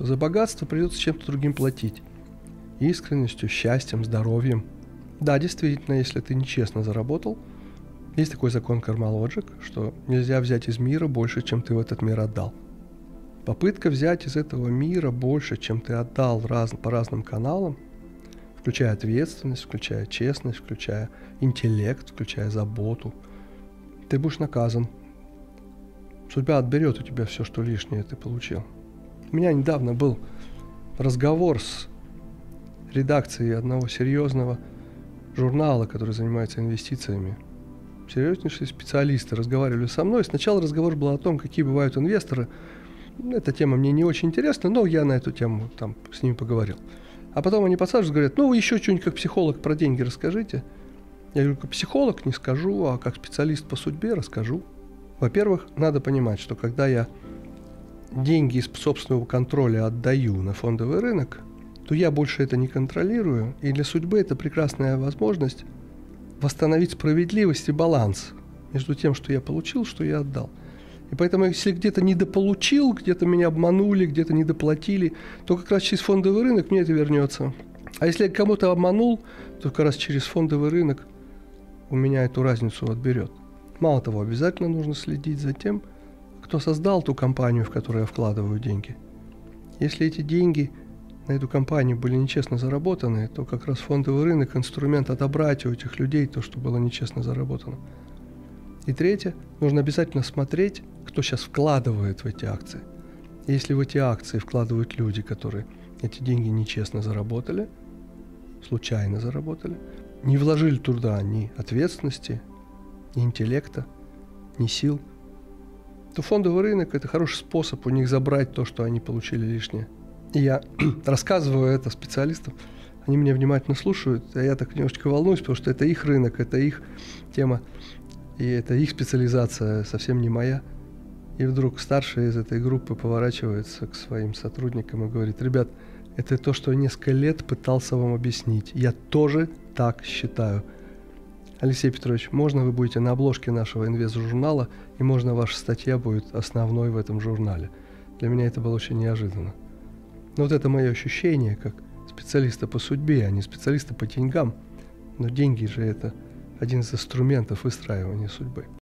то за богатство придется чем-то другим платить. Искренностью, счастьем, здоровьем. Да, действительно, если ты нечестно заработал, есть такой закон кармалоджик, что нельзя взять из мира больше, чем ты в этот мир отдал. Попытка взять из этого мира больше, чем ты отдал раз, по разным каналам, включая ответственность, включая честность, включая интеллект, включая заботу, ты будешь наказан. Судьба отберет у тебя все, что лишнее ты получил. У меня недавно был разговор с редакцией одного серьезного журнала, который занимается инвестициями. Серьезнейшие специалисты разговаривали со мной. Сначала разговор был о том, какие бывают инвесторы. Эта тема мне не очень интересна, но я на эту тему там с ними поговорил. А потом они подсаживаются, говорят, ну вы еще что-нибудь как психолог про деньги расскажите. Я говорю, как психолог не скажу, а как специалист по судьбе расскажу. Во-первых, надо понимать, что когда я деньги из собственного контроля отдаю на фондовый рынок, то я больше это не контролирую, и для судьбы это прекрасная возможность восстановить справедливость и баланс между тем, что я получил, что я отдал. И поэтому, если где-то недополучил, где-то меня обманули, где-то недоплатили, то как раз через фондовый рынок мне это вернется. А если я кому-то обманул, то как раз через фондовый рынок у меня эту разницу отберет. Мало того, обязательно нужно следить за тем, кто создал ту компанию, в которую я вкладываю деньги. Если эти деньги на эту компанию были нечестно заработаны, то как раз фондовый рынок – инструмент отобрать у этих людей то, что было нечестно заработано. И третье, нужно обязательно смотреть, кто сейчас вкладывает в эти акции. Если в эти акции вкладывают люди, которые эти деньги нечестно заработали, случайно заработали, не вложили труда ни ответственности, ни интеллекта, ни сил, то фондовый рынок – это хороший способ у них забрать то, что они получили лишнее. И я рассказываю это специалистам, они меня внимательно слушают, а я так немножечко волнуюсь, потому что это их рынок, это их тема, и это их специализация, совсем не моя. И вдруг старший из этой группы поворачивается к своим сотрудникам и говорит, ребят, это то, что я несколько лет пытался вам объяснить. Я тоже так считаю. Алексей Петрович, можно вы будете на обложке нашего инвест-журнала, и можно ваша статья будет основной в этом журнале. Для меня это было очень неожиданно. Но вот это мое ощущение, как специалиста по судьбе, а не специалиста по деньгам. Но деньги же это один из инструментов выстраивания судьбы.